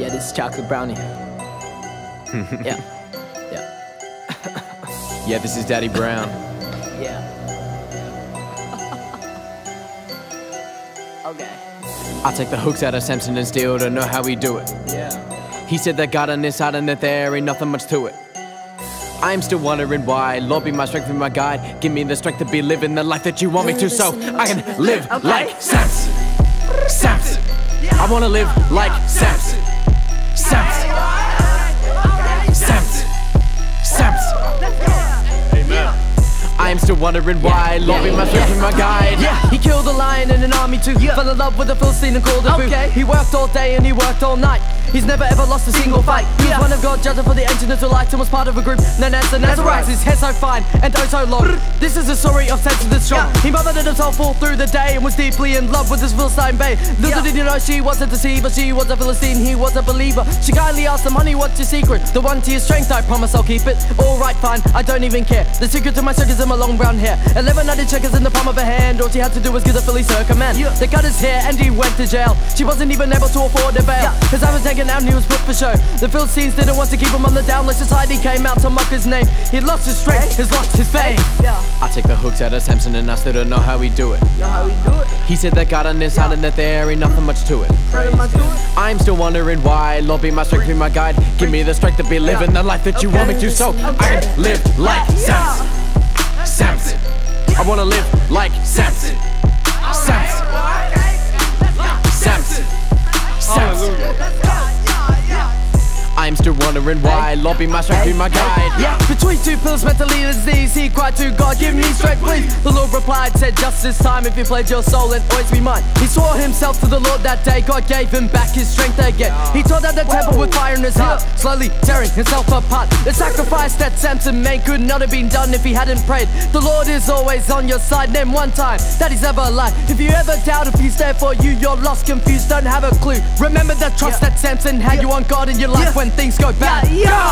Yeah, this is chocolate brownie. yeah. Yeah. Yeah, this is Daddy Brown. Yeah. okay. I take the hooks out of Samson and Steel to know how we do it. Yeah. He said that God on this side and that there ain't nothing much to it. I'm still wondering why. Lord be my strength and my guide. Give me the strength to be living the life that you want me to so I can live Okay. like Samson. Samson. I wanna live like Samson. Samson. Still wondering why. Be my and my guide. Yeah, he killed a lion in an army too. yeah. Fell in love with a Philistine and called her boo. Okay. He worked all day and he worked all night. He's never ever lost a single fight. He was one of God judging for the ancient Israelites and was part of a group known as the Nazarites. His hair so fine and oh so long. This is a story of Samson the strong. He mothered himself all through the day and was deeply in love with his Philistine babe. Little did he know she was a deceiver. She was a Philistine. He was a believer. She kindly asked him, honey, what's your secret? The one to your strength, I promise I'll keep it. All right, fine, I don't even care. The secret to my circus is in my long brown hair. Eleven ninety checkers in the palm of her hand. All she had to do was give the Philly circa man. They cut his hair and he went to jail. She wasn't even able to afford a bail. Cause I was taken out and he was put for show. The Philistines didn't want to keep him on the down. Like society came out to mock his name. He lost his strength, he's lost his fame. I take the hooks out of Samson and I still don't know how we do it. Know how we do it? He said that God on this side and that there ain't nothing much to it. Pretty much do it. I'm still wondering why. Lord be my strength, be my guide. Give me the strength to be living the life that you want me to, so I can live life Samson. Samson. I wanna live like Samson. Wondering why. Lord be my strength, be my guide. Yeah, between two pills, mentally disease, he cried to God, give me strength, please. The Lord replied, said, just this time, if you pledge your soul and always be mine. He swore himself to the Lord that day, God gave him back his strength again. He tore down the temple with fire in his heart, slowly tearing himself apart. The sacrifice that Samson made could not have been done if he hadn't prayed. The Lord is always on your side, name one time that he's ever lied. If you ever doubt if he's there for you, you're lost, confused, don't have a clue. Remember the trust that Samson had, you want God in your life when things go bad. Yeah.